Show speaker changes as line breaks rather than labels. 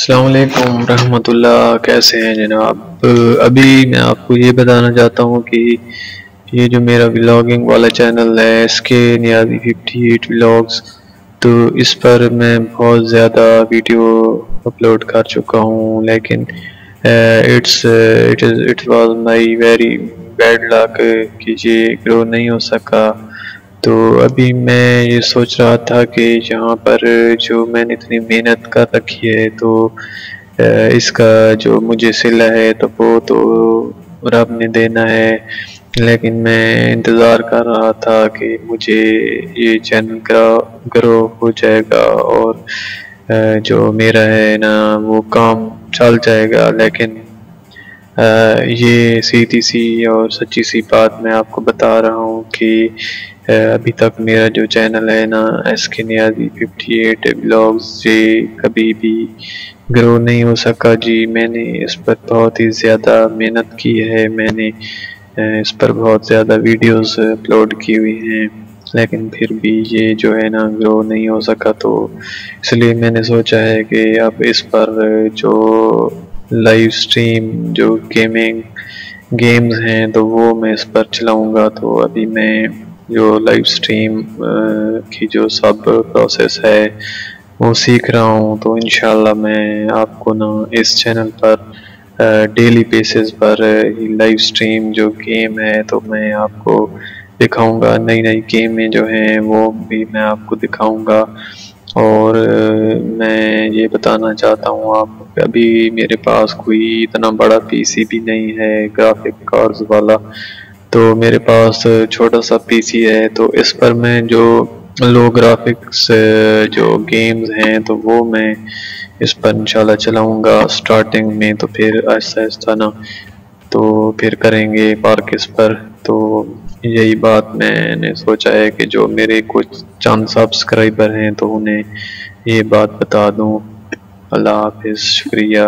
अल्लाम रहमतुल्लाह, कैसे हैं जनाब? अभी मैं आपको ये बताना चाहता हूँ कि ये जो मेरा व्लॉगिंग वाला चैनल है, इसके नियाजी फिफ्टी एट व्लॉग्स तो इस पर मैं बहुत ज़्यादा वीडियो अपलोड कर चुका हूँ, लेकिन it's it is it was my very bad luck कि ये ग्रो नहीं हो सका। तो अभी मैं ये सोच रहा था कि यहाँ पर जो मैंने इतनी मेहनत कर रखी है तो इसका जो मुझे सिला है तो वो तो रब ने देना है। लेकिन मैं इंतज़ार कर रहा था कि मुझे ये चैनल ग्रो हो जाएगा और जो मेरा है ना, वो काम चल जाएगा। लेकिन ये सीधी सी और सच्ची सी बात मैं आपको बता रहा हूँ कि अभी तक मेरा जो चैनल है ना S K Niazi fifty eight blogs ji कभी भी ग्रो नहीं हो सका। जी, मैंने इस पर बहुत ही ज़्यादा मेहनत की है। मैंने इस पर बहुत ज़्यादा वीडियोस अपलोड की हुई हैं। लेकिन फिर भी ये जो है ना ग्रो नहीं हो सका। तो इसलिए मैंने सोचा है कि अब इस पर जो लाइव स्ट्रीम जो गेमिंग गेम्स हैं तो वो मैं इस पर चलाऊँगा। तो अभी मैं जो लाइव स्ट्रीम की जो सब प्रोसेस है, वो सीख रहा हूँ। तो इन मैं आपको ना इस चैनल पर डेली बेसिस पर लाइव स्ट्रीम जो गेम है तो मैं आपको दिखाऊँगा। नई नई गेमें जो हैं, वो भी मैं आपको दिखाऊँगा। और मैं ये बताना चाहता हूँ आप, अभी मेरे पास कोई इतना बड़ा पीसी भी नहीं है ग्राफिक कार्ड्स वाला। तो मेरे पास छोटा सा पीसी है तो इस पर मैं जो लो ग्राफिक्स जो गेम्स हैं तो वो मैं इस पर इंशाल्लाह चलाऊँगा। स्टार्टिंग में तो फिर आहिस्ता आहिस्ता ना तो फिर करेंगे पार्क इस पर। तो यही बात मैंने सोचा है कि जो मेरे कुछ चंद सब्सक्राइबर हैं तो उन्हें ये बात बता दूँ। अल्लाह हाफिज़, शुक्रिया।